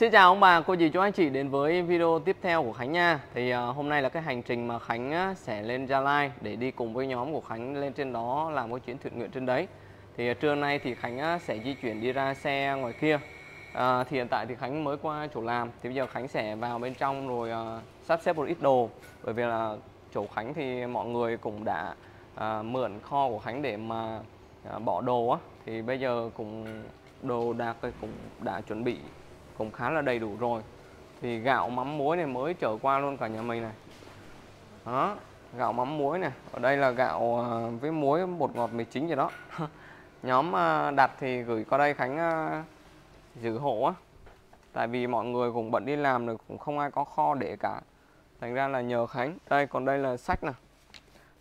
Xin chào ông bà, cô dì chú anh chị đến với video tiếp theo của Khánh nha. Thì uh, hôm nay là cái hành trình mà Khánh uh, sẽ lên Gia Lai để đi cùng với nhóm của Khánh lên trên đó làm cái chuyến thiện nguyện trên đấy. Thì uh, trưa nay thì Khánh uh, sẽ di chuyển đi ra xe ngoài kia. Uh, Thì hiện tại thì Khánh mới qua chỗ làm. Thì bây giờ Khánh sẽ vào bên trong rồi uh, sắp xếp một ít đồ. Bởi vì là chỗ Khánh thì mọi người cũng đã uh, mượn kho của Khánh để mà uh, bỏ đồ á. Thì bây giờ cũng đồ đạc cũng đã chuẩn bị cũng khá là đầy đủ rồi. Thì gạo mắm muối này mới trở qua luôn cả nhà mình này. Đó gạo mắm muối này. Ở đây là gạo à, với muối bột ngọt 19 gì đó. Nhóm à, đặt thì gửi qua đây Khánh à, giữ hộ á. Tại vì mọi người cũng bận đi làm rồi cũng không ai có kho để cả. Thành ra là nhờ Khánh. Đây còn đây là sách nè.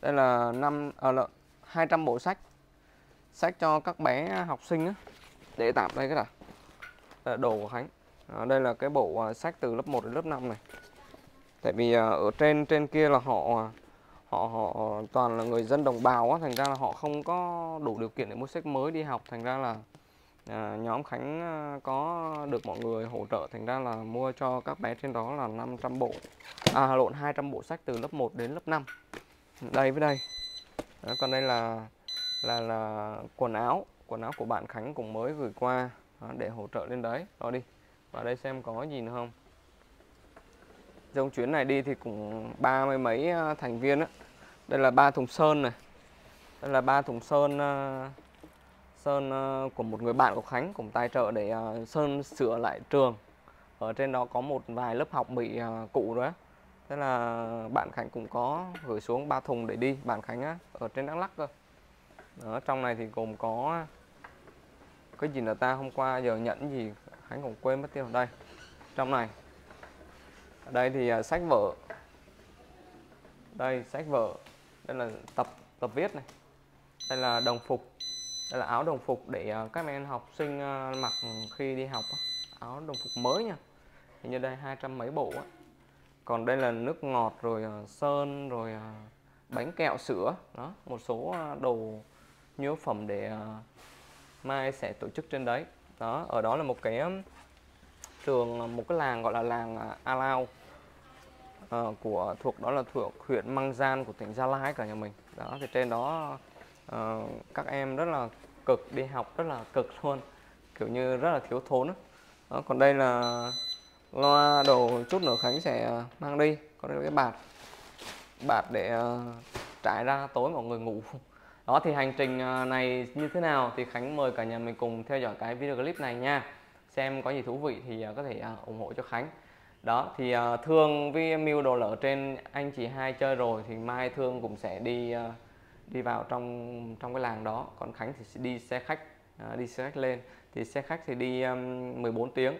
Đây là năm à, là 200 bộ sách. Sách cho các bé học sinh á. Để tạm đây cái là đồ của Khánh à, đây là cái bộ à, sách từ lớp 1 đến lớp 5 này. Tại vì à, ở trên trên kia là họ à, họ họ toàn là người dân đồng bào á thành ra là họ không có đủ điều kiện để mua sách mới đi học. Thành ra là à, nhóm Khánh có được mọi người hỗ trợ thành ra là mua cho các bé trên đó là 500 bộ. À lộn 200 bộ sách từ lớp 1 đến lớp 5 đây với đây. Đó, còn đây là là là quần áo quần áo của bạn Khánh cũng mới gửi qua đó, để hỗ trợ lên đấy. Đó đi vào đây xem có gì nữa không? Trong chuyến này đi thì cũng ba mươi mấy ờ, thành viên á. Đây là ba thùng sơn này. Đây là ba thùng sơn ờ, sơn ờ, của một người bạn của Khánh cùng tài trợ để sơn sửa lại trường. Ở trên đó có một vài lớp học bị cụ cũ rồi á thế là bạn Khánh cũng có gửi xuống ba thùng để đi, bạn Khánh á, ở trên Đắk Lắk cơ. Ở trong này thì gồm có cái gì là ta hôm qua, giờ nhận gì. Khánh cũng quên mất tiêu đây. Trong này ở đây thì uh, sách vở. Đây sách vở. Đây là tập tập viết này. Đây là đồng phục. Đây là áo đồng phục để uh, các em học sinh uh, mặc khi đi học áo đồng phục mới nha. Hình như đây hai trăm mấy bộ á. Còn đây là nước ngọt rồi sơn rồi bánh kẹo sữa. Đó một số đồ nhu yếu phẩm để mai sẽ tổ chức trên đấy đó ở đó là một cái trường ờ, một cái làng gọi là làng Alao A Lao. Uh, của thuộc đó là thuộc huyện Măng Gian của tỉnh Gia Lai cả nhà mình. Đó thì trên đó uh, các em rất là cực đi học rất là cực luôn. Kiểu như rất là thiếu thốn đó. đó còn đây là loa đồ chút nữa Khánh sẽ mang đi. Còn đây là cái bạt bạt để uh, trải ra tối mọi người ngủ đó, thì hành trình ờ, này như thế nào? Thì Khánh mời cả nhà mình cùng theo dõi cái video clip này nha. Xem có gì thú vị thì ờ, có thể ờ, ủng hộ cho Khánh. Đó, thì Thương với mưu đồ lỡ trên, anh chị hai chơi rồi thì mai Thương cũng sẽ đi đi vào trong trong cái làng đó. Còn Khánh thì đi xe khách đi xe khách lên. Thì xe khách thì đi 14 tiếng.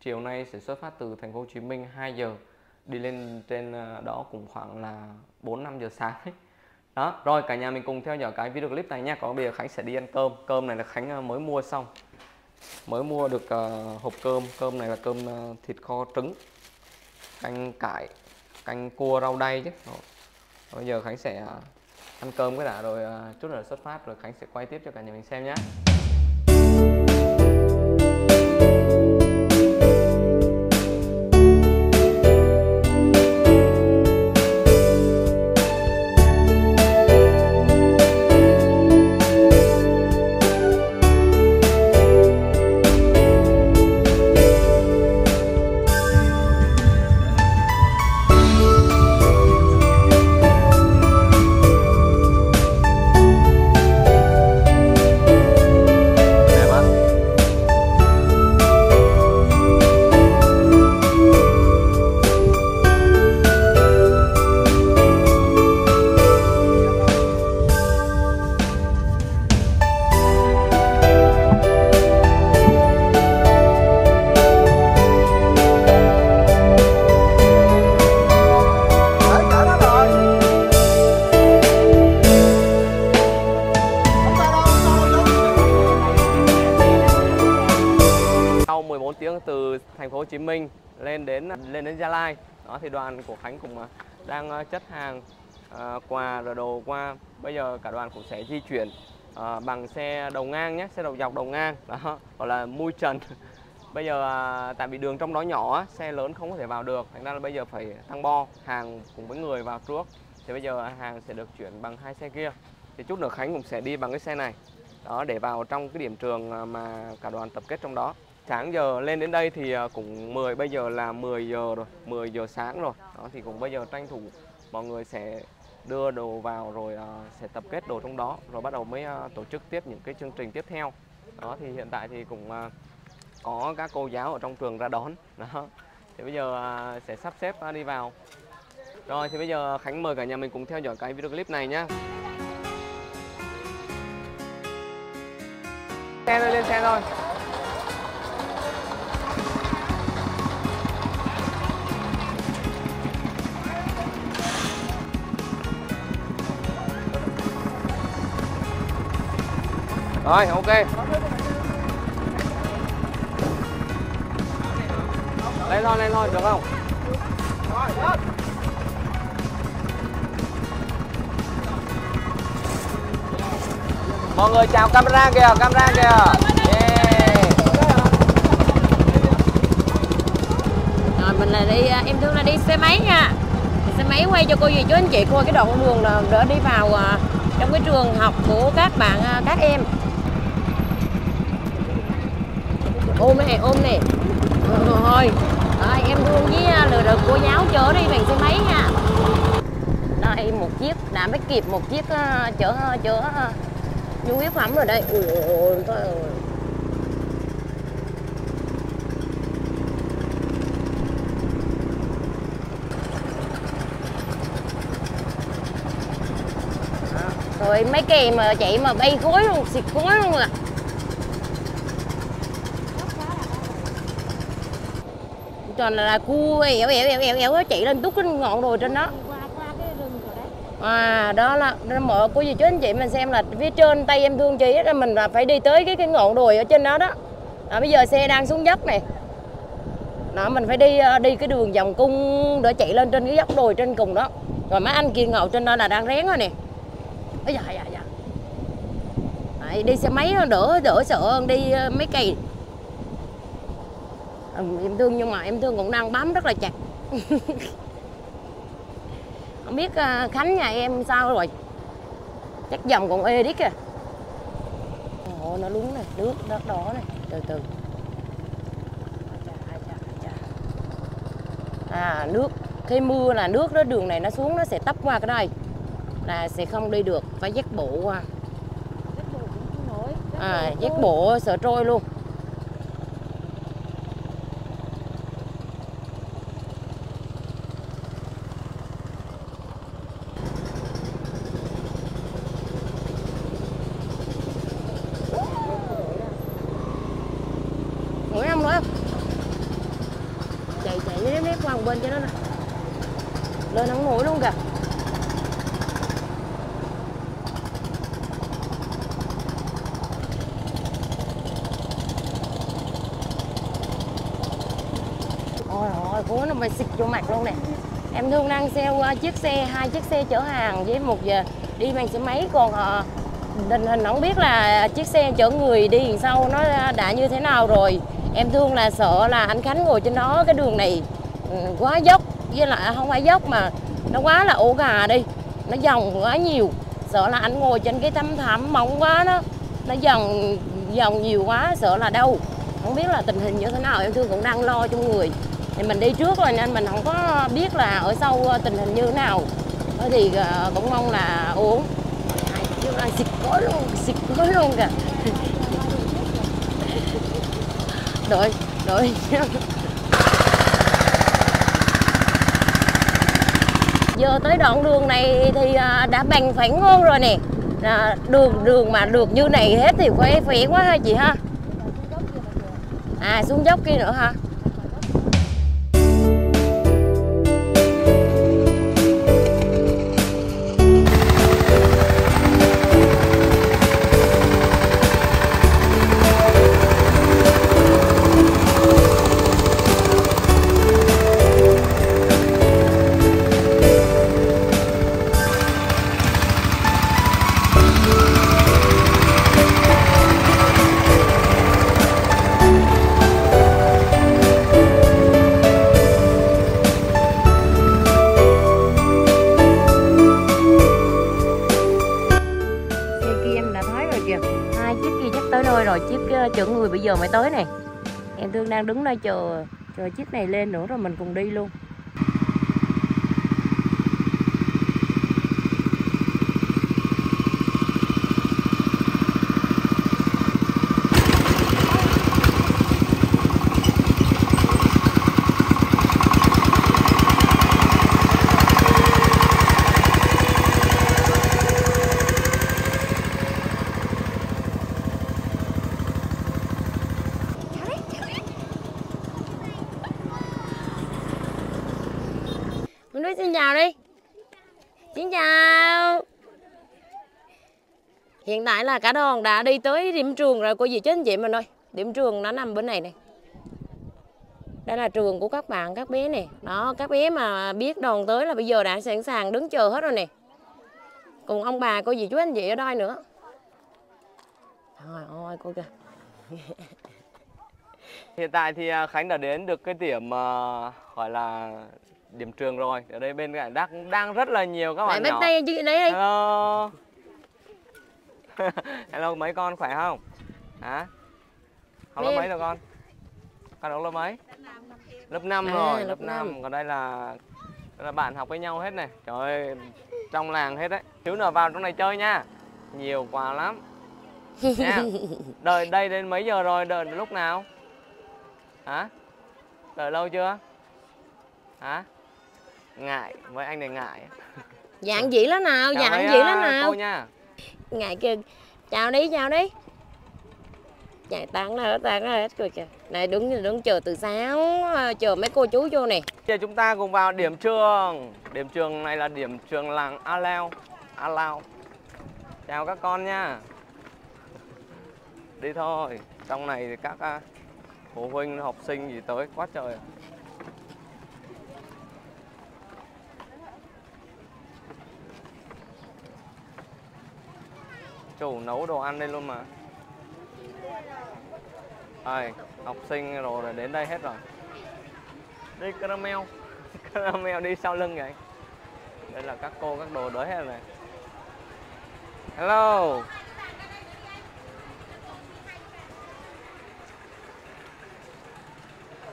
Chiều nay sẽ xuất phát từ thành phố Hồ Chí Minh 2 giờ. Đi lên trên đó cũng khoảng là 4 5 giờ sáng ấy đó rồi cả nhà mình cùng theo dõi cái video clip này nha. Còn bây giờ khánh sẽ đi ăn cơm. Cơm này là khánh ờ, mới mua xong. Mới mua được uh, hộp cơm. Cơm này là cơm uh, thịt kho trứng canh cải canh cua rau đay chứ. Rồi. bây giờ khánh sẽ uh, ăn cơm cái đã rồi uh, chút nữa xuất phát rồi khánh sẽ quay tiếp cho cả nhà mình xem nhé chất hàng à, quà rồi đồ qua. Bây giờ cả đoàn cũng sẽ di chuyển à, bằng xe đầu ngang nhé xe đầu dọc đầu ngang đó gọi là mui trần. Bây giờ à, tại vì đường trong đó nhỏ xe lớn không có thể vào được thành ra là bây giờ phải thăng bo hàng cùng với người vào trước. Thì bây giờ hàng sẽ được chuyển bằng hai xe kia. Thì chút nữa Khánh cũng sẽ đi bằng cái xe này đó để vào trong cái điểm trường à, mà cả đoàn tập kết trong đó. Sáng giờ lên đến đây thì à, cũng 10 bây giờ là 10 giờ rồi 10 giờ sáng rồi đó thì cũng bây giờ tranh thủ mọi người sẽ đưa đồ vào rồi uh, sẽ tập kết đồ trong đó rồi bắt đầu mới uh, tổ chức tiếp những cái chương trình tiếp theo. Đó thì hiện tại thì cũng uh, có các cô giáo ở trong trường ra đón. Đó. Thì bây giờ uh, sẽ sắp xếp uh, đi vào. Rồi thì bây giờ Khánh mời cả nhà mình cùng theo dõi cái video clip này nhá. Xe thôi lên xe thôi. Rồi, ok. Lên thôi lên thôi, được không? Mọi người chào camera kìa camera kìa. Yeah. Rồi, mình là đi à, em thương là đi xe máy nha. Xe máy quay cho cô dì chú anh chị coi cái đoạn đường là đỡ đi vào à, trong cái trường học của các bạn à, các em. Ôm này ôm này. Ờ, ờ, thôi. Rồi em thương với à, lừa được cô giáo chở đi bằng xe máy nha đây một chiếc đã mới kịp một chiếc uh, chở chở uh, nhu yếu phẩm rồi đây. Ui ôi, ôi, ôi. rồi mấy cây mà chạy mà bay khói luôn xịt khói luôn à tròn là, cua éo éo éo éo éo chạy lên tút cái ngọn đồi trên đó. À đó là mở cô gì chú anh chị mình xem là phía trên tay em thương chị là mình là phải đi tới cái cái ngọn đồi ở trên đó đó. À, bây giờ xe đang xuống dốc này. Đó mình phải đi ờ, đi cái đường vòng cung để chạy lên trên cái dốc đồi trên cùng đó. Rồi mấy anh kia ngồi trên đó là đang rén rồi nè. Ây dạ dạ dạ Đấy, đi xe máy đỡ đỡ sợ hơn đi ờ, mấy cây ừ, em thương nhưng mà em thương cũng đang bám rất là chặt. Không biết uh, khánh nhà em sao rồi? Chắc dòng còn ê đít kìa. Ồ, nó lúng này nước đất đỏ này. Từ từ. À nước khi mưa là nước đó đường này nó xuống nó sẽ tấp qua cái đây là sẽ không đi được phải dắt bộ qua. À dắt bộ sợ trôi luôn nổi không nổi không chạy chạy nếp nếp qua một bên cho nó nè lên không nổi luôn kìa ôi ôi khối nó bay xịt vô mặt luôn nè em thương đang xeo chiếc xe, hai chiếc xe chở hàng với một giờ đi bằng xe máy. Còn ờ, họ tình hình không biết là chiếc xe chở người đi đằng sau nó đã như thế nào rồi. Em thương là sợ là anh Khánh ngồi trên đó cái đường này ừ, quá dốc, với lại không phải dốc mà nó quá là ổ gà đi, nó dòng quá nhiều. Sợ là anh ngồi trên cái tấm thảm mỏng quá đó, nó dòng dòng nhiều quá, sợ là đau. Không biết là tình hình như thế nào, em thương cũng đang lo trong người thì mình đi trước rồi nên mình không có biết là ở sau ờ, tình hình như thế nào. Ờ, thì ờ, cũng mong là uống. Chứ là xịt cối luôn xịt cối luôn kìa. Đợi đợi. Giờ tới đoạn đường này thì đã bằng phẳng hơn rồi nè. À, đường đường mà được như này hết thì khỏe khỏe quá ha chị ha. À xuống dốc kia nữa ha. Chiếc ờ, chở người bây giờ mới tới này. Em thương đang đứng đây chờ chờ chiếc này lên nữa rồi mình cùng đi luôn Minh Đức xin chào đi Xin chào Hiện tại là cả đoàn đã đi tới điểm trường rồi cô gì chứ anh chị mình ơi. Điểm trường nó nằm bên này này. Đây là trường của các bạn, các bé này Đó, các bé mà biết đoàn tới là bây giờ đã sẵn sàng đứng chờ hết rồi nè. Cùng ông bà, cô dì chú anh chị ở đây nữa. Trời ơi, cô kìa. Hiện tại thì à, Khánh đã đến được cái điểm à, gọi là điểm trường rồi. Ở đây bên cạnh đang đang rất là nhiều các bạn nhỏ. tay chị đấy đi. Hello. Hello mấy con khỏe không? Hả? Học lớp mấy rồi con? Con học lớp mấy? Lớp 5 À, rồi, lớp lớp 5. năm. Còn đây là là bạn học với nhau hết này. Trời ơi, trong làng hết đấy. Thiếu nữa vào trong này chơi nha. Nhiều quá lắm. Nha. Đợi đây đến mấy giờ rồi? Đợi lúc nào? Hả? Đợi lâu chưa? Hả? Ngại, với anh này ngại. Dạng dĩ lá nào, dạng dĩ lá à, nào Cô nha ngày kia chào đi chào đi chạy tán là tán hết rồi kìa này đứng đứng chờ từ sáng ờ, chờ mấy cô chú vô nè Giờ chúng ta cùng vào điểm trường. Điểm trường này là điểm trường làng A Leo. A Lao. Chào các con nha. Đi thôi. Trong này thì các à, phụ huynh, học sinh gì tới quá trời. Chủ nấu đồ ăn đây luôn mà. Đây, học sinh rồi là đến đây hết rồi. Đây caramel. caramel đi sau lưng vậy. Đây là các cô các đồ đới hết rồi này. Hello.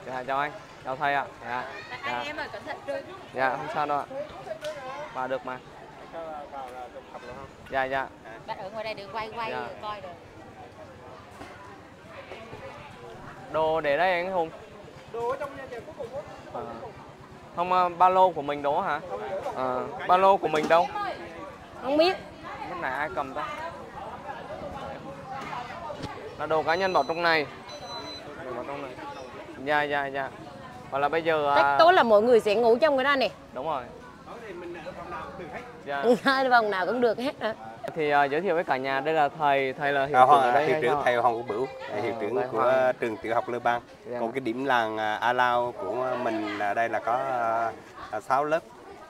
Dạ chào anh, chào thầy ạ. Dạ. Dạ. em ơi cẩn thận Dạ không sao đâu ạ. Vào được mà. Dạ dạ. bạn ở ngoài đây đừng quay quay Dạ. coi được Đồ để đây anh Hùng. Đồ ở trong nhà cuối cùng Không à, ba lô của mình đó hả? À, ba lô của mình đâu? không biết Lúc này ai cầm ta? Là đồ cá nhân bỏ trong này. Đồ vào trong này. Dạ dạ dạ. Hoặc là bây giờ chắc à, tối là mọi người sẽ ngủ trong cái đó nè đúng rồi. Dạ. hai vòng nào cũng được hết hả Thì à, giới thiệu với cả nhà đây là thầy, thầy là hiệu À, trưởng ở đây hiệu trưởng ạ? thầy Hoàng Quốc Bửu, À, hiệu trưởng thầy của Hoàng. trường tiểu học Lê Ban. Dạ. Còn cái điểm làng à, A Lao của mình là đây là có à, 6 lớp,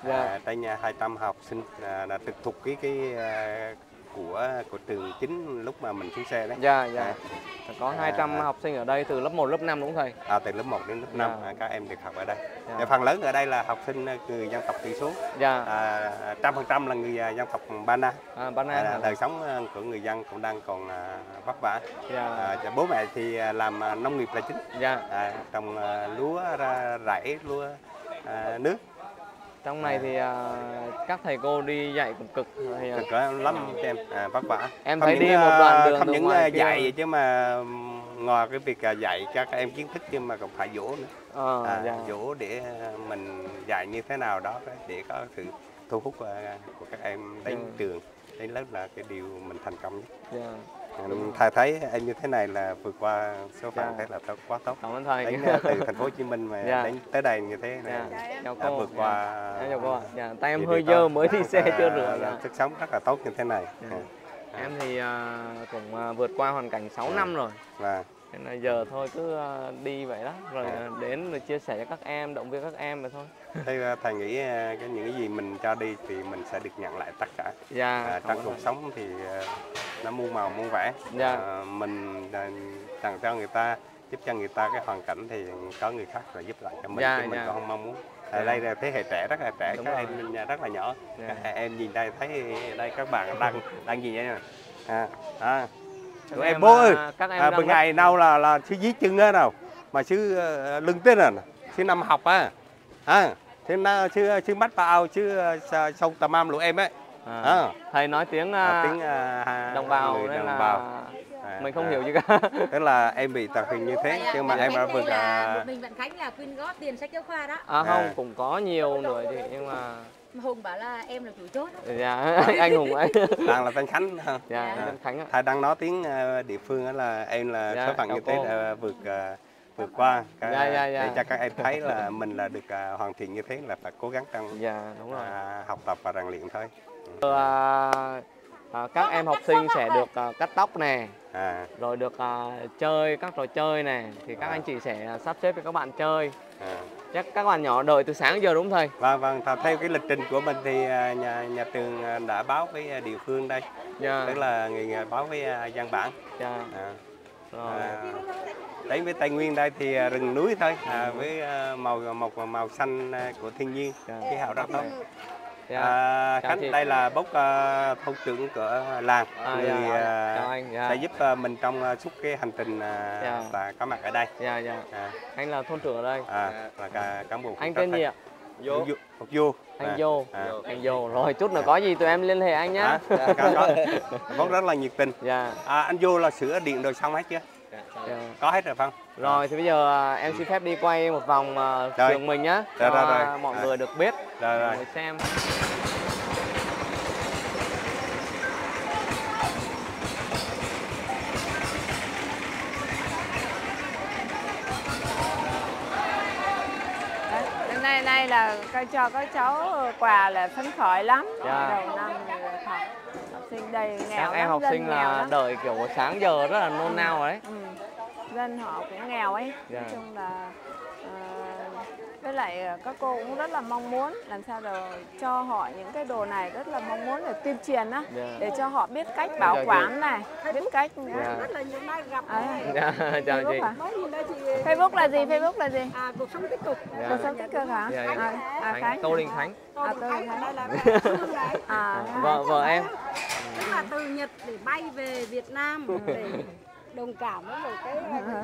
Dạ. à, trên nhà 200 học sinh à, là trực thuộc cái cái à, của của trường chính lúc mà mình xuống xe đấy. Dạ dạ. À. Có À, 200 à. học sinh ở đây từ lớp 1 lớp 5 đúng không thầy? À, từ lớp 1 đến lớp 5 Dạ. à, các em được học ở đây. Dạ. Và Phần lớn ở đây là học sinh người dân tộc thiểu số, Dạ. à, trăm phần trăm là người à, dân tộc Ba Na. À, Ban À, đời sống à, của người dân cũng đang còn à, vất vả. Dạ. À, và bố mẹ thì à, làm nông nghiệp là chính. Dạ. à, trồng lúa rẫy lúa à, nước Trong này thì à, các thầy cô đi dạy cũng cực thầy ạ. cực lắm cho em à, vất vả Em Không thấy những, đi một à, đoạn đường không những ngoài à, dạy vậy chứ mà ngoài cái việc à, dạy cho các em kiến thức nhưng mà còn phải dỗ nữa Ờ, à, dạ. dỗ để à, mình dạy như thế nào đó để có sự thu hút à, của các em đến Ừ. trường đến lớp là cái điều mình thành công nhất Dạ. Ừm, thầy thấy em như thế này là vượt qua số phận Dạ. thế là tốt- quá tốt Cảm ơn thầy. đến à, từ thành phố Hồ Chí Minh mà Dạ. đến tới đây như thế này Dạ. Chào đã cô. vượt Dạ. qua Em chào cô. Dạ, tay em hơi dơ mới đi xe chưa à, rửa. Dạ. sức sống rất là tốt như thế này Dạ. Em thì à, cũng à, vượt qua hoàn cảnh 6 Dạ. năm rồi. và Nên giờ thôi cứ à, đi vậy đó. Rồi à, đến rồi chia sẻ cho các em, động viên các em vậy thôi. thế à, thầy nghĩ cái những cái gì mình cho đi thì mình sẽ được nhận lại tất cả Dạ. à, trong cuộc thầy. sống thì nó muôn màu muôn vẻ Dạ. à, mình tặng cho người ta giúp cho người ta cái hoàn cảnh thì có người khác là giúp lại cho mình Dạ, chứ mình dạ. cũng không mong muốn ở Dạ. đây là thế hệ trẻ rất là trẻ Đúng các rồi. em rất là nhỏ Dạ. các em nhìn đây thấy đây các bạn đang đang gì vậy nè à, à, tụi em em, bố ơi à, các em à, bên ngày nào là là sư dí chừng á nào mà sư ờ, lưng tên à sư năm học á. À sư na sư sư mắt vào ờ, sông tà mam lũ em ấy. À, À. thầy nói tiếng, à, à, tiếng à, đồng bào nên đồng là bào. À, mình không à. hiểu gì cả. Tức là em bị tật hình như thế nhưng mà em đã vượt là à, mình bạn Khánh là quyên góp tiền sách giáo khoa đó. À không À. cũng có nhiều nữa chị nhưng Mà Hùng bảo là em là chủ chốt đó. dạ anh hùng ấy đang là tên khánh dạ anh khánh ạ thầy đang nói tiếng ờ, địa phương đó là em là Dạ, số phận như thế cô. là vượt ờ, vượt qua cái, Dạ, dạ, dạ. để cho các em thấy là mình là được ờ, hoàn thiện như thế là phải cố gắng trong dạ đúng rồi à, học tập và rèn luyện thôi à, à, các em học sinh sẽ được à, cắt tóc nè à, rồi được à, chơi các trò chơi này thì các À. anh chị sẽ sắp xếp cho các bạn chơi à. chắc các bạn nhỏ đợi từ sáng giờ đúng không thầy? Vâng vâng. Theo cái lịch trình của mình thì à, nhà nhà trường à, đã báo với à, địa phương đây. Dạ. Tức là người người báo với văn bản. Dạ. À, rồi. À, đến với tây nguyên đây thì rừng núi thôi. À, với à, màu một màu xanh của thiên nhiên Dạ. khí hậu rất tốt dạ. À, Chào Khánh chị. đây là bốc uh, thôn trưởng của làng. À, người dạ. à, chào anh dạ. sẽ giúp à, mình trong à, suốt cái hành trình à, Dạ. và có mặt ở đây. Dạ dạ. À, anh là thôn trưởng ở đây. À, là cả cán bộ anh tên gì ạ? Vô. Học vô. Anh À, vô. À. anh vô. Rồi chút nữa có gì tụi em liên hệ anh nhá. À, dạ. Vâng rất là nhiệt tình. Dạ. À, anh vô là sửa điện rồi xong hết chưa? Dạ. có hết rồi không? Rồi thì bây giờ à, em xin phép đi quay một vòng à, trường mình nhá. Rồi, cho rồi, rồi. mọi À. người được biết rồi rồi người xem nay nay là các cho các cháu quà là phấn khởi lắm. Dạ. Đầu năm học sinh đầy nghèo các em học sinh là lắm. đợi kiểu sáng giờ rất là nôn nao đấy Ừ. Dân họ cũng nghèo ấy. Dạ. Nói chung là với lại ờ, các cô cũng rất là mong muốn làm sao để cho họ những cái đồ này rất là mong muốn để tuyên truyền á Dạ. để cho họ biết cách Chào bảo chị. quản này, biết cách Dạ. Rất là nhiều nay gặp Ấy. dạ chào chị Facebook chị Facebook là gì? Facebook là gì? à, cuộc sống tích cực Dạ. Cuộc sống tích cực hả? Dạ, dạ. À, à, Khánh, Khánh. Tô Đình Khánh À, Khánh. là mẹ Phương đấy. À, vợ vợ em tức là từ Nhật để bay về Việt Nam để đồng cảm với một cái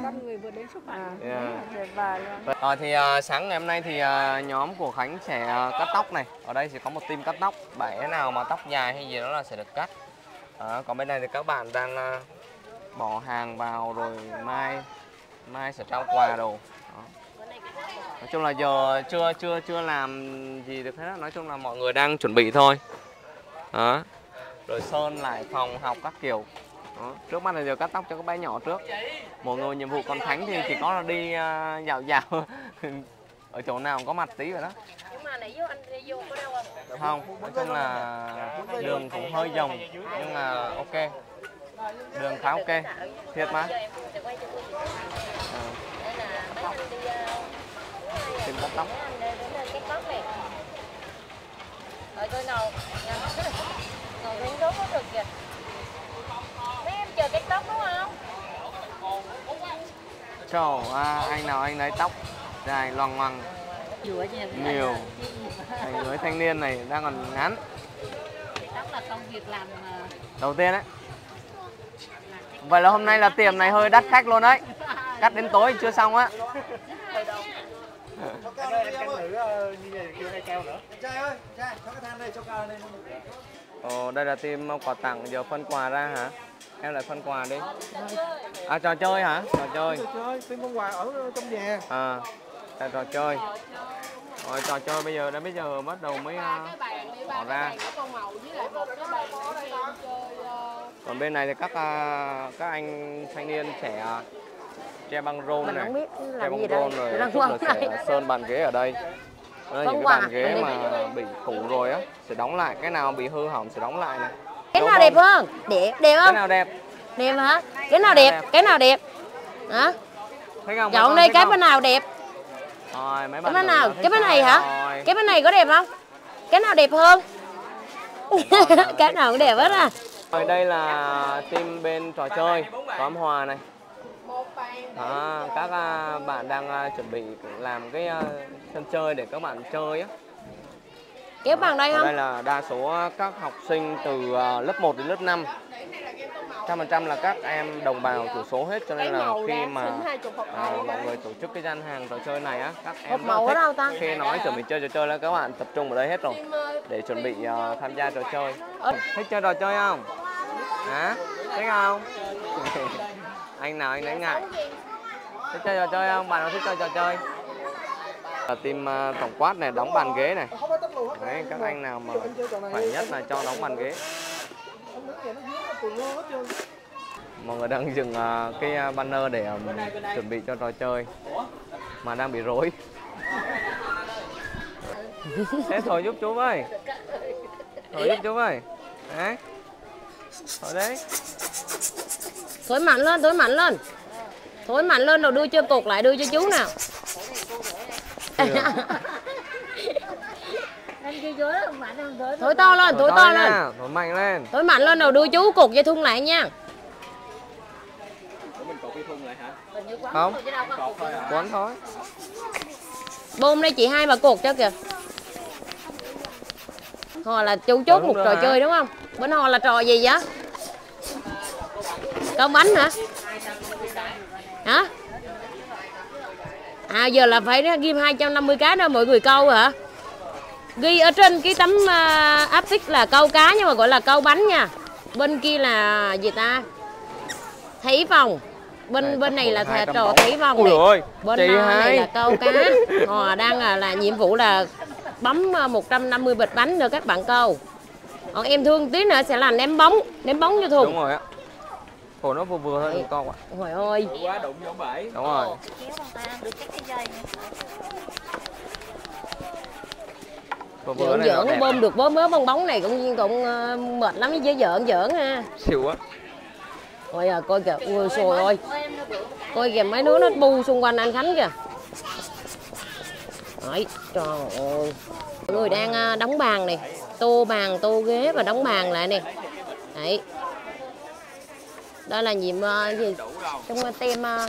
con người vừa đến xúc à, ảnh Dạ. tuyệt vời luôn. Ờ, thì à, sáng ngày hôm nay thì à, nhóm của Khánh sẽ à, cắt tóc này. Ở đây sẽ có một team cắt tóc. Bé nào mà tóc dài hay gì đó là sẽ được cắt. Đó, còn bên này thì các bạn đang à, bỏ hàng vào rồi mai mai sẽ trao quà đồ. Đó. Nói chung là giờ chưa chưa chưa làm gì được hết. á. Nói chung là mọi người đang chuẩn bị thôi. Đó. Rồi sơn lại phòng học các kiểu. Đó. Trước mắt là giờ cắt tóc cho các bé nhỏ trước. Một người nhiệm vụ còn khánh thì chỉ có là đi à, dạo dạo. Ở chỗ nào cũng có mặt tí rồi đó. Nhưng mà nãy vô anh đi vô có đâu không? không? Nói chung là đường cũng hơi rộng nhưng mà ok. Đường khá ok. Thiệt mà. Ờ, tìm cắt tóc. này. Rồi tôi ngồi xuống đó có được kìa. Chờ cái tóc đúng không? trời à, anh nào anh lấy tóc dài loằng ngoằng. Nhiều. Anh người thanh niên này đang còn ngắn. Tóc là công việc làm ờ, đầu tiên đấy vậy là hôm nay là tiệm này hơi đắt khách luôn đấy. Cắt đến tối chưa xong á. Ồ, đây là team quà tặng giờ phân quà ra hả? Em lại phân quà đi. À trò chơi hả? Trò chơi. chơi team con quà ở trong nhà À, là trò chơi. Rồi trò chơi bây giờ đã bây giờ bắt đầu mới bỏ ra. Còn bên này thì các à, các anh thanh niên sẽ à, che băng rôn này, che băng rôn rồi chút sẽ sơn bàn ghế ở đây. Đây, những cái bàn ghế mà bị cũ rồi á sẽ đóng lại, cái nào bị hư hỏng sẽ đóng lại này. Cái nào không? đẹp hơn? Đẹp, đẹp Cái không? nào đẹp? Đẹp hả? Cái nào đẹp? Cái nào đẹp? Hả? Thấy không? Chọn con cái bên nào đẹp? Rồi, mấy Cái bên nào? Cái bên này hả? Cái bên này có đẹp không? Cái nào đẹp hơn? cái nào cũng đẹp hết à. Rồi đây là team bên trò chơi có âm hòa này. Đó, các à, bạn đang à, chuẩn bị làm cái à, sân chơi để các bạn chơi á. Kéo bằng đây Ở không? đây là đa số các học sinh từ à, lớp 1 đến lớp 5. 100% là các em đồng bào thiểu số hết cho nên là khi mà à, mọi người tổ chức cái gian hàng trò chơi này á các em rất thích khi nói chuẩn bị chơi trò chơi là các bạn tập trung ở đây hết rồi để chuẩn bị ờ, tham gia trò chơi. Thích chơi trò chơi không? Hả? Thích không? Anh nào anh đánh ngại? Thích chơi trò chơi không? Bạn nào thích chơi trò chơi? Team ờ, tổng quát này đóng bàn ghế này Đấy, các anh nào mà khỏe nhất là cho đóng bàn ghế. mọi người đang dừng ờ, cái ờ, banner để ờm, chuẩn bị cho trò chơi mà đang bị rối. Thế thổi giúp chú với. Thổi giúp chú với. Đấy. Thổi đấy. Thổi mạnh lên thổi mạnh lên. Thổi mạnh lên rồi đưa cho cột lại đưa cho chú nào thổi to lên thổi to lên. Thổi mạnh lên. Thổi mạnh lên rồi đưa chú cột dây thun lại nha. Không. quấn thôi. Bơm đây chị hai bà cột cho kìa. Họ là chú chốt một trò hả? chơi đúng không? Bên họ là trò gì vậy? Câu bánh hả? Hả? À giờ là phải ghi 250 cái đó mọi người câu hả ghi ở trên cái tấm uh, áp phích là câu cá nhưng mà gọi là câu bánh nha. Bên kia là gì ta? Thấy vòng bên Đây, bên này là thà 200 trò thấy vòng này. ôi, bên chị này là câu cá. Họ đang là, là nhiệm vụ là bấm ờ, 150 bịch bánh nữa các bạn câu còn em thương tí nữa sẽ là ném bóng ném bóng vô đúng thùng rồi á. Cổ nó vừa vừa thôi to quá Trời ơi. Đúng rồi. Vừa vừa giỡn này nó giỡn đẹp bơm được bơm mớ bong bóng này cũng cũng ờ, mệt lắm chứ giỡn giỡn ha. Xỉu á. Ôi à, coi kìa, ui trời ơi. Coi kìa mấy đứa nó bu xung quanh anh Khánh kìa. Đấy, trời ơi. Mọi người đang à, đóng bàn này. Tô bàn, tô ghế và đóng bàn lại nè Đấy. Đây là nhiệm à, gì? Trong à, tem à,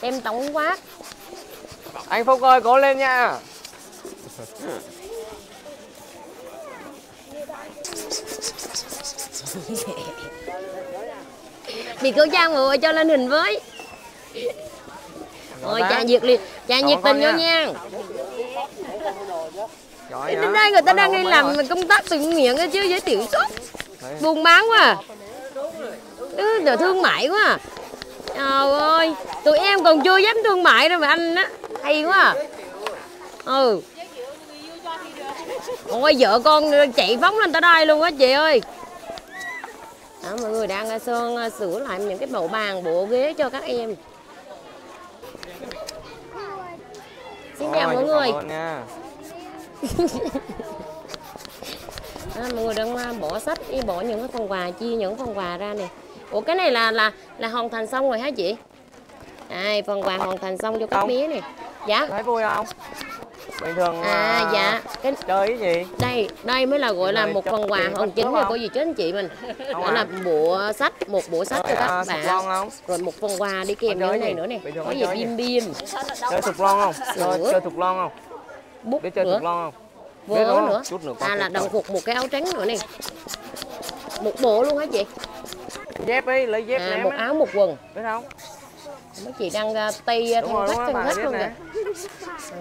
Tem tổng quát. Anh phúc ơi cố lên nha Khẩu trang mọi người cho lên hình với. Rồi chà nhiệt liệt Chà nhiệt tình vô nha. Đến đây người ta đang đi làm công tác từ nguyện á chứ giới thiệu tốt buôn bán quá ừ, thương mại quá à. trời ơi tụi em còn chưa dám thương mại đâu mà anh á. Hay quá à. ừ ôi vợ con chạy phóng lên tới đây luôn á chị ơi. Đó, mọi người đang à, sơn à, sửa lại những cái bộ bàn bộ ghế cho các em. Xin chào mọi người. À, mọi người đang à, bỏ sách đi bỏ những cái phần quà chia những phần quà ra nè. Ủa cái này là là là hoàn thành xong rồi hả chị? Đây phần quà hoàn thành xong cho các bé này dạ. Thấy vui không bình thường à dạ. cái chơi cái gì? Đây đây mới là gọi là một phần quà bắt chính rồi có gì chứ anh chị mình? Không đó à? là bộ sách một bộ sách cho các à, bạn. không? rồi một phần quà đi kèm chơi này nữa nè. Có gì bim bim. Chơi sụp lon không? Chơi, chơi sụp lon không? Bút biết chơi sụp lon không? Vớ nữa. Chút nữa à là đồng phục một cái áo trắng nữa nè. Một bộ luôn hả chị? Dép ấy lấy dép à, một áo một quần. Biết không mấy chị đang uh, rồi, thân bà thích biết luôn nè. kìa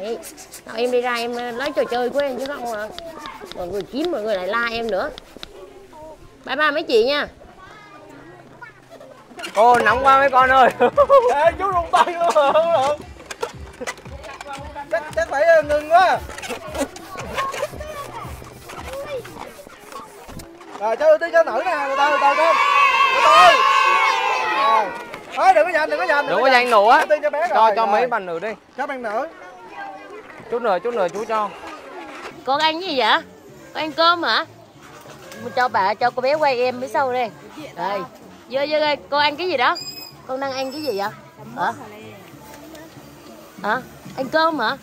Đấy. Nào, em đi ra em ờ, lấy trò chơi của em chứ không à. mọi người kiếm mọi người lại la em nữa. Bye bye mấy chị nha. Ô nóng quá mấy con ơi. Ê, chú rung tay luôn. Rồi, không chắc, chắc phải ờ, ngừng quá. Rồi cho ưu tiên cho nữ nè. Từ từ từ con thôi đừng có giành đừng có giành đừng có giành. tiên cho bé cho mấy bàn nữ đi. Cho bạn nữ. Chút nữa chút nữa chú cho. Con ăn cái gì vậy? Con ăn cơm hả? Cho bà cho cô bé quay em phía sau đây đây. Dơ dơ ơi con ăn cái gì đó? Con đang ăn cái gì vậy? Hả? Hả? Ăn cơm hả?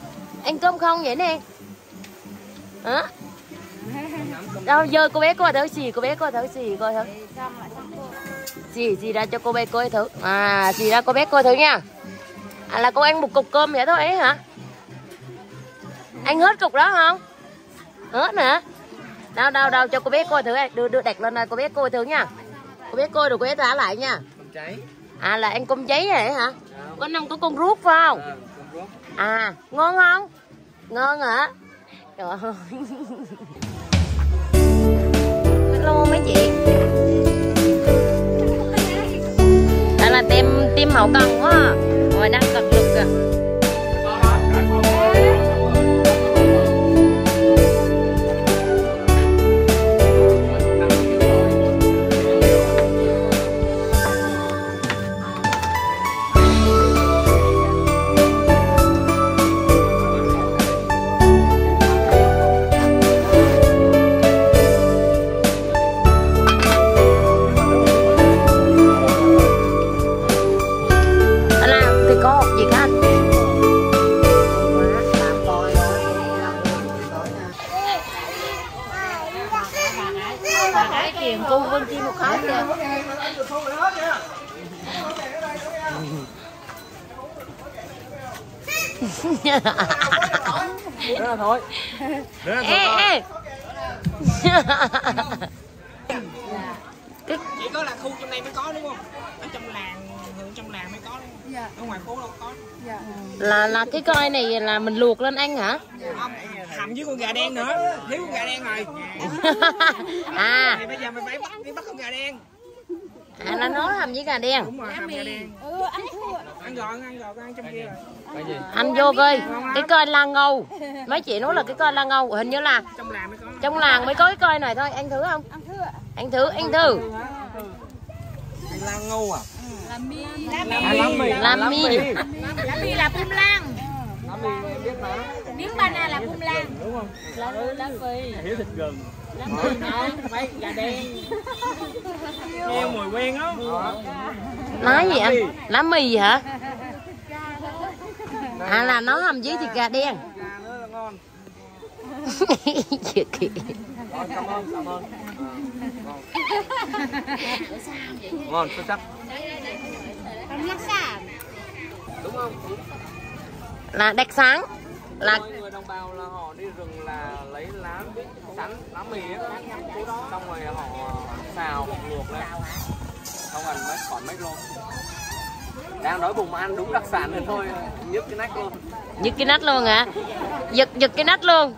Ăn cơm không vậy nè? Hả? Đâu dơ cô bé coi thử xì cô bé coi thử xì coi thử xì xì ra cho cô bé coi thử. À xì ra cô bé coi thử nha. À là cô ăn một cục cơm vậy thôi ấy hả? Anh hết cục đó không? Hết hả? Đâu đâu đâu cho cô bé coi thử đưa đưa đặt lên đây cô bé coi thử nha. Cô bé coi rồi cô bé trả lại nha. Con cháy. à là ăn cơm cháy vậy hả? Có năm có con rút phải không? À, à ngon không? Ngon hả? Trời ơi. Hello mấy chị đây là máu hậu cần quá à. rồi đang cật lực kìa à. Nữa là thôi. ê ê cái chỉ có là khu trong đây mới có đúng không ở trong làng trong làng mới có đúng không ở ngoài phố đâu có là là cái coi này là mình luộc lên ăn hả? Không hầm với con gà đen nữa. Thiếu con gà đen rồi. À. Bây giờ mày phải bắt đi bắt con gà đen à là nó hầm với gà đen. Đúng rồi hầm đen. Ừ, ăn ăn gọn ăn gọn ăn trong kia rồi. Cái gì? anh vô coi. Cái coi la ngâu. Mấy chị nói là cái coi la ngâu hình như là trong làng mới có. trong làng mới có cái coi này thôi. Anh thử không? Ăn thua. anh thử anh thử. Lan ngu à? Làm mi. À, lắm mì. làm mi. Lá mì là bum lan. Em biết mà. Miếng banana là bum lan. Hiếu thịt gừng. mấy gà đen nghe mùi quen á nói gì anh lá mì hả à là nó hầm với thịt gà đen Gà nữa là ngon. Chị kì. Rồi, cảm ơn, cảm ơn. Ngon. Xuất sắc. Đúng không? là đặc sáng là Mọi người đồng bào là họ đi rừng là lấy lá sắn, lá mì á, xong rồi họ xào hoặc luộc lên, xong rồi mới khỏi mấy luôn. Đang bụng mà ăn đúng đặc sản rồi thôi, nhức cái nách luôn. giật cái nách luôn hả giật giật cái nách luôn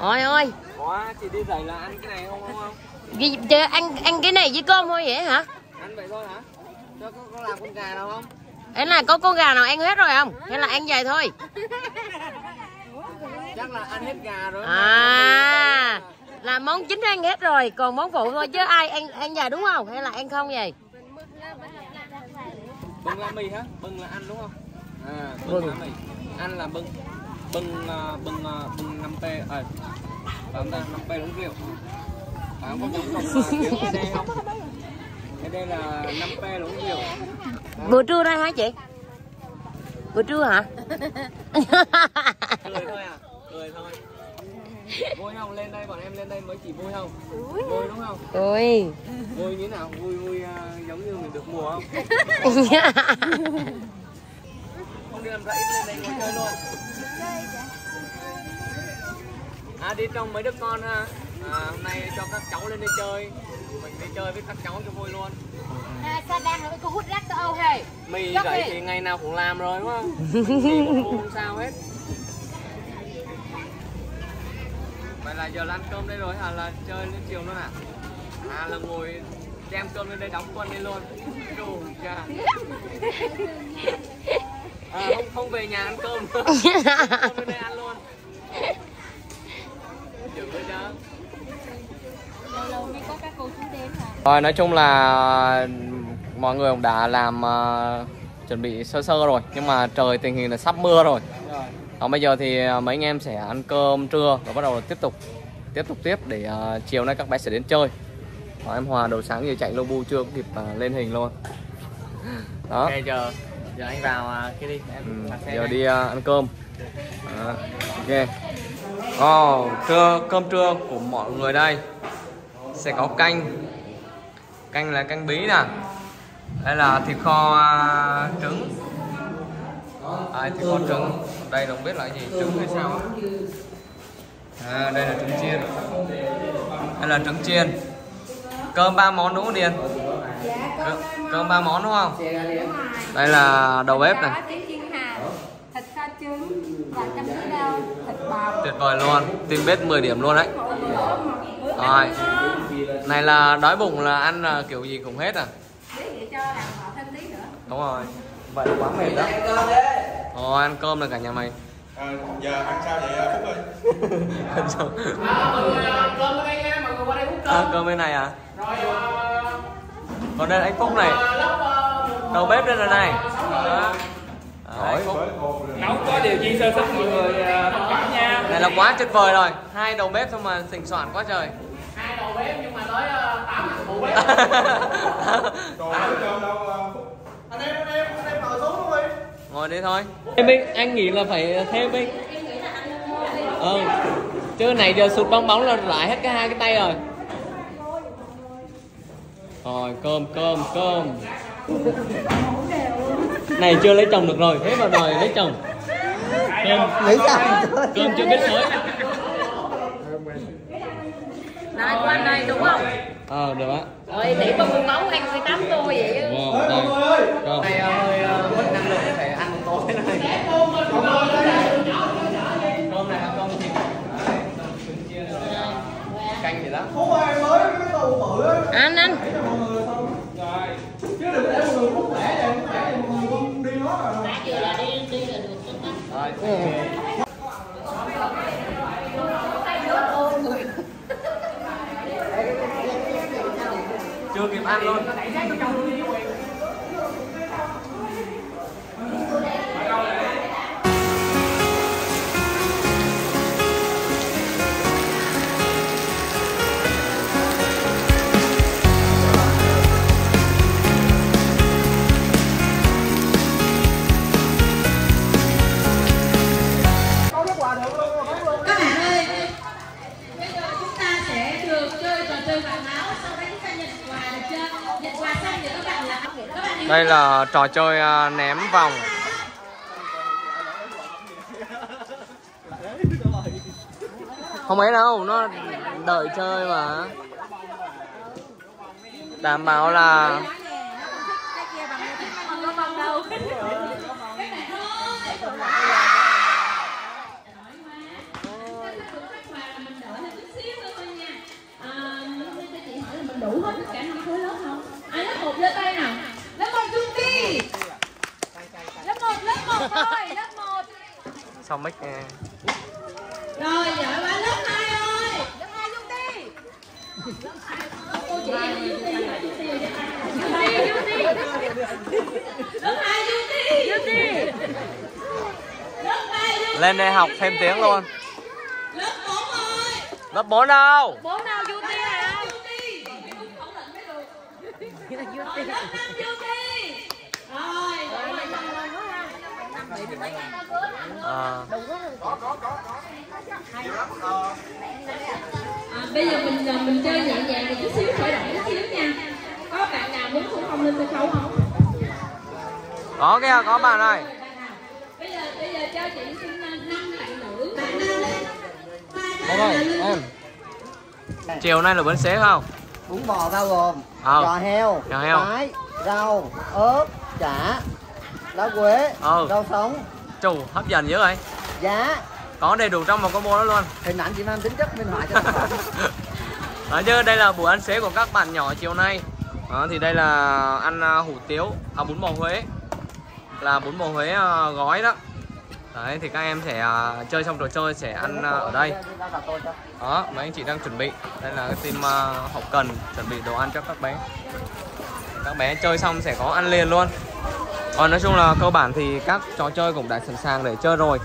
ôi ôi Quá, chị đi dậy là ăn cái này không không không? Ăn ăn cái này với cơm thôi vậy hả Ăn vậy thôi hả? Cho có, có làm con gà nào không? Ấy là có con gà nào ăn hết rồi không hay là ăn vậy thôi Chắc là ăn hết gà rồi. à là món chính ăn hết rồi còn món phụ thôi chứ ai ăn ăn dài đúng không hay là ăn không vậy Bưng lá mì hả? Bưng là ăn đúng không? À, bưng Bưng. lá mì. Ăn là bưng. Bưng à, bưng à, bưng 5 p à, phải không ta 5 p đúng rượu. Không có giống không? ở đây không? Ở đây là 5 p đúng rượu. bữa trưa đây hả chị bữa trưa hả Cười thôi à? Cười thôi. Vui không? Lên đây bọn em lên đây mới chỉ vui không? Vui đúng không? ui Vui như thế nào? Vui vui à, giống như mình được mùa không? Không đi làm rẫy lên đây ngồi chơi luôn. À đi trong mấy đứa con ha. À, hôm nay cho các cháu lên đây chơi. Mình đi chơi với các cháu cho vui luôn. À, sao đang nói cô hút rác tới Âu hay? Mì Chắc vậy thì ngày nào cũng làm rồi đúng không? Không sao hết. Vậy là giờ là ăn cơm đây rồi hả? Là chơi đến chiều luôn à? À là ngồi đem cơm lên đây đóng quân đi luôn. Đủ cha. À, không không về nhà ăn cơm. cơm lên đây ăn luôn. Chịu chứ. Lâu mới có các cô chú đến hả? Rồi nói chung là mọi người cũng đã làm ờ, chuẩn bị sơ sơ rồi nhưng mà trời tình hình là sắp mưa rồi. Còn bây giờ thì ờ, mấy anh em sẽ ăn cơm trưa và bắt đầu tiếp tục tiếp tục tiếp để ờ, chiều nay các bé sẽ đến chơi. Còn em Hòa đầu sáng giờ chạy lô bu chưa kịp ờ, lên hình luôn. Đó. Ok giờ giờ anh vào à, kia đi em Ừ, xe giờ đây. đi ờ, ăn cơm. Đó. Ok. Ồ, trưa cơm trưa của mọi người đây sẽ có canh. Canh là canh bí nè. Đây là thịt kho à, trứng. À, thịt kho trứng. Đây không biết là gì trứng hay sao á. À, đây là trứng chiên. Đây là trứng chiên. Cơm ba món đúng không Điền? Cơm, cơm ba món đúng không? Đây là đầu bếp này. Tuyệt vời luôn. Tìm bếp 10 điểm luôn đấy rồi. Này là đói bụng là ăn là kiểu gì cũng hết à? Để cho làm họ thêm tí nữa. Đúng rồi. Vậy là quá mệt đó. Ồ, ăn cơm là cả nhà mày. À, giờ ăn sao vậy Phúc ơi? Ăn sao? cơm ở đây nha mọi người qua đây hút à, cơm. bên này à? Còn đây là anh Phúc này. đầu bếp đây là này. Phúc. nấu có điều chi sơ xuất mọi người à, thông cảm nha. Này là quá tuyệt vời rồi. Hai đầu bếp thôi mà xình soạn quá trời hai đầu bếp nhưng mà tới à, tám phụ bếp. Còn cơm đâu Phúc? anh em anh em anh em ngồi xuống luôn đi. Ngồi đi thôi. Em Binh, anh nghĩ là phải thêm Binh ừ. Chứ này giờ sụt bong bóng là lại hết cái hai cái tay rồi. Rồi cơm cơm cơm. Này chưa lấy chồng được rồi. Thế mà đòi lấy chồng. Cơm. Nghĩ sao cơm chưa biết tới này của anh đây đúng không? Ờ được á rồi để con bún máu ăn 18 tô vậy á. wow, đây này hơi mất năng lượng phải ăn một tối này là trò chơi ờ, ném vòng. Không ấy đâu, nó đợi chơi mà. Đảm bảo là đủ hết tất cả năm khối lớp không? Ai lớp một lên tay nào? Lớp một chung đi. Lớp một, lớp một thôi, lớp một xong mic nghe Rồi, giỏi quá lớp hai ơi. Lớp hai chung đi. Cô chị em chung đi, chung đi. Chung đi. Lớp hai chung đi. Chung đi. Lớp ba lên đây học thêm tiếng luôn Lớp bốn ơi. lớp 4 đâu Bốn nào chung đi nào? Chung đi. Lớp năm chung đi. Rồi, rồi. À, À, bây giờ mình mình chơi nhẹ nhàng một chút xíu khởi động chút xíu nha. Có bạn nào muốn cũng không lên sân khấu không? Có kìa có bạn ơi bây giờ bây giờ cho chị xin uh, năm bạn nữ. Bạn nào lên? Đúng rồi em. chiều nay là bánh xế không? Bún bò bao gồm Ờ. giò heo, Giò heo. tái, rau, ớt, chả, lá quế, Ờ. rau sống, chủ hấp dẫn dữ vậy giá. có đầy đủ trong một combo đó luôn. Hình ảnh chỉ mang tính chất minh họa cho các bạn. Đó chứ đây là bữa ăn xế của các bạn nhỏ chiều nay. Đó, thì đây là ăn à, hủ tiếu à bún bò Huế. Là bún bò Huế à, gói đó. Đấy thì các em sẽ à, chơi xong trò chơi sẽ ăn à, ở đây. Đó mấy anh chị đang chuẩn bị. Đây là cái team à, hậu cần chuẩn bị đồ ăn cho các bé. Các bé chơi xong sẽ có ăn liền luôn còn nói chung là cơ bản thì các trò chơi cũng đã sẵn sàng để chơi rồi.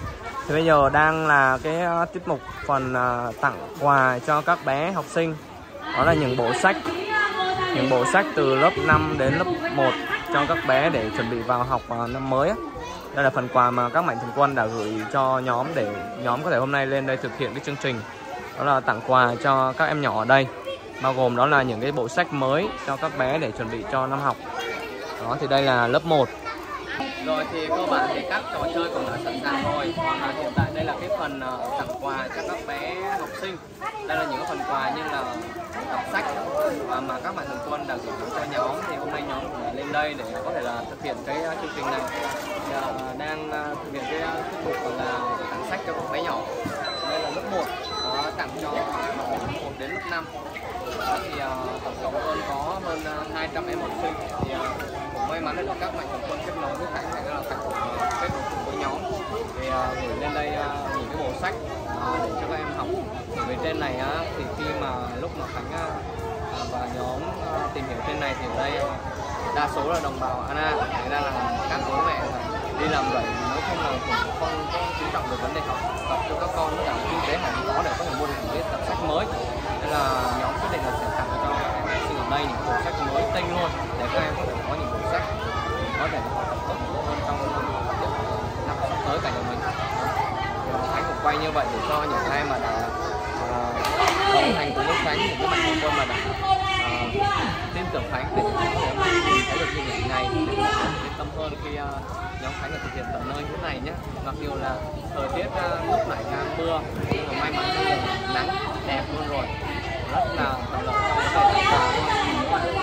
Thì bây giờ đang là cái ờ, tiết mục phần ờ, tặng quà cho các bé học sinh. Đó là những bộ sách, những bộ sách từ lớp 5 đến lớp 1 cho các bé để chuẩn bị vào học năm mới á. đây là phần quà mà các mạnh thường quân đã gửi cho nhóm để nhóm có thể hôm nay lên đây thực hiện cái chương trình. Đó là tặng quà cho các em nhỏ ở đây, bao gồm đó là những cái bộ sách mới cho các bé để chuẩn bị cho năm học. Đó, thì đây là lớp 1 rồi thì cơ bạn thì các trò chơi cũng đã sẵn sàng rồi còn hiện tại đây là cái phần ờ, tặng quà cho các bé học sinh. Đây là những phần quà như là đọc sách mà, mà các bạn thường quân đã gửi cho nhóm. Thì hôm nay nhóm cũng đã lên đây để có thể là thực hiện cái ờ, chương trình này. Thì, ờ, đang thực hiện cái tiết mục là tặng sách cho các bé nhỏ. Đây là lớp 1 tặng cho học sinh 1 đến lớp 5 thì tổng cộng hơn có hơn 200 em học sinh. Thì may mắn là được các mạnh thường quân kết nối với thành Khánh là Khánh kết nối cùng với nhóm. Thì ờ, gửi lên đây à, ờ, những cái bộ sách à, để cho các em học. Về trên này á thì khi mà lúc mà Khánh và nhóm tìm hiểu trên này thì ở đây đa số là đồng bào Ana thành ra là các bố mẹ đi làm vậy thì không là cũng không có chú trọng về vấn đề học tập cho các con với cả kinh tế hàng có để có thể mua được những cái tập sách mới. Nên là nhóm quyết định là sẽ tặng cho các em học sinh ở đây những bộ sách mới tinh luôn để các em có thể có những bộ sách có thể học tập tốt hơn trong năm năm sắp tới cả nhà mình. Thánh Khánh cũng quay như vậy để cho những ai mà đã ờ, đồng hành cùng với Khánh những cái mạnh thường quân mà đã ờ, tin tưởng Khánh để có thể nhìn thấy được những hình này. Để yên tâm hơn khi ờ, nhóm Khánh được thực hiện tận nơi như thế này nhé. Mặc dù là thời tiết lúc nãy đang mưa, nhưng mà may mắn là nắng đẹp luôn rồi. Rất là thuận lợi trong vấn đề tặng quà luôn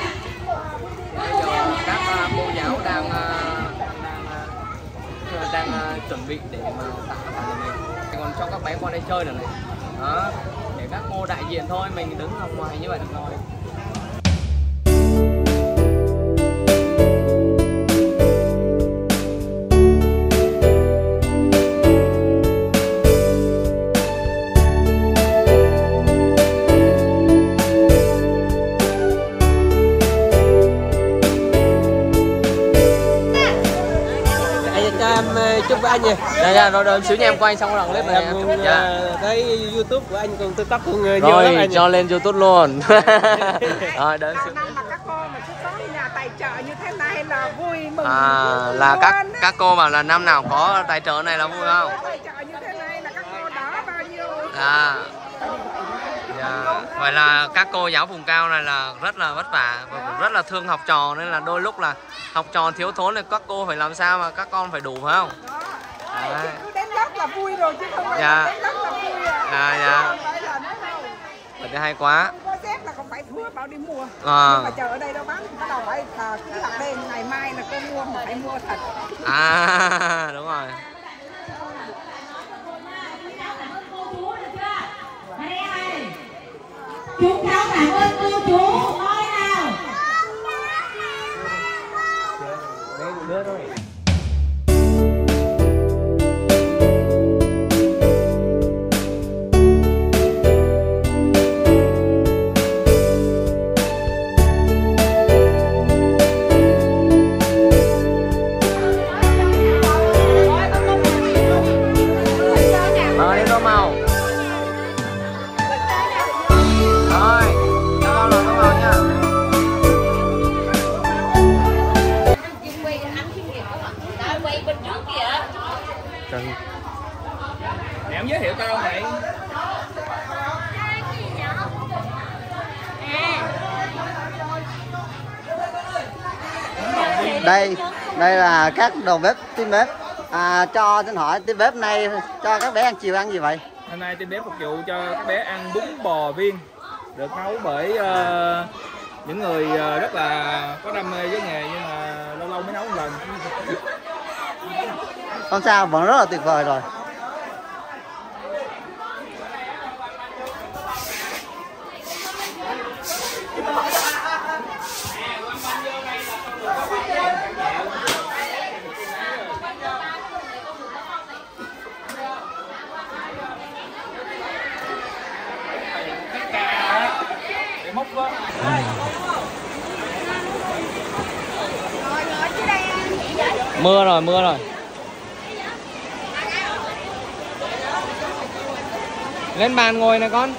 bây giờ các à, cô giáo đang ờ, đang ờ, đang ờ, chuẩn bị để mà tặng các bạn này. Còn cho các bé qua đây chơi nữa này. Đó, để các cô đại diện thôi, mình đứng ở ngoài như vậy được rồi. Với anh nha dạ dạ rồi rồi xíu nha em quay xong đoạn clip này em dạ. ờ, thấy youtube của anh cùng tiktok cũng nhiều lắm rồi anh cho lên youtube luôn. Rồi đến xíu. năm mà các cô mà cứ có nhà tài trợ như thế này là vui mừng à là các các cô bảo là năm nào có tài trợ này là vui không? tài trợ như thế này là các cô đó bao nhiêu? À dạ. Vậy là các cô giáo vùng cao này là rất là vất vả và cũng rất là thương học trò nên là đôi lúc là học trò thiếu thốn thì các cô phải làm sao mà các con phải đủ phải không Đấy. cứ đến lớp là vui rồi chứ không phải Dạ. là đến lớp là vui à Dạ, dạ. Phải là thì hay quá có dép là không phải thua bảo đi mua À. nhưng mà chờ ở đây đâu bán bắt đầu phải là cứ đặt đây ngày mai là cô mua mà phải mua thật à đúng rồi Chúng cháu cảm ơn cô chú. Đầu bếp team bếp. À, cho xin hỏi team bếp này cho các bé ăn chiều ăn gì vậy? Hôm nay team bếp phục vụ cho các bé ăn bún bò viên Được nấu bởi ờ, những người ờ, rất là có đam mê với nghề nhưng mà lâu lâu mới nấu một lần. Không sao vẫn rất là tuyệt vời rồi Mưa rồi mưa rồi. Lên bàn ngồi nè con.